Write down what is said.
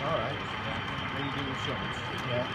All right. Ready to do insurance. Yeah.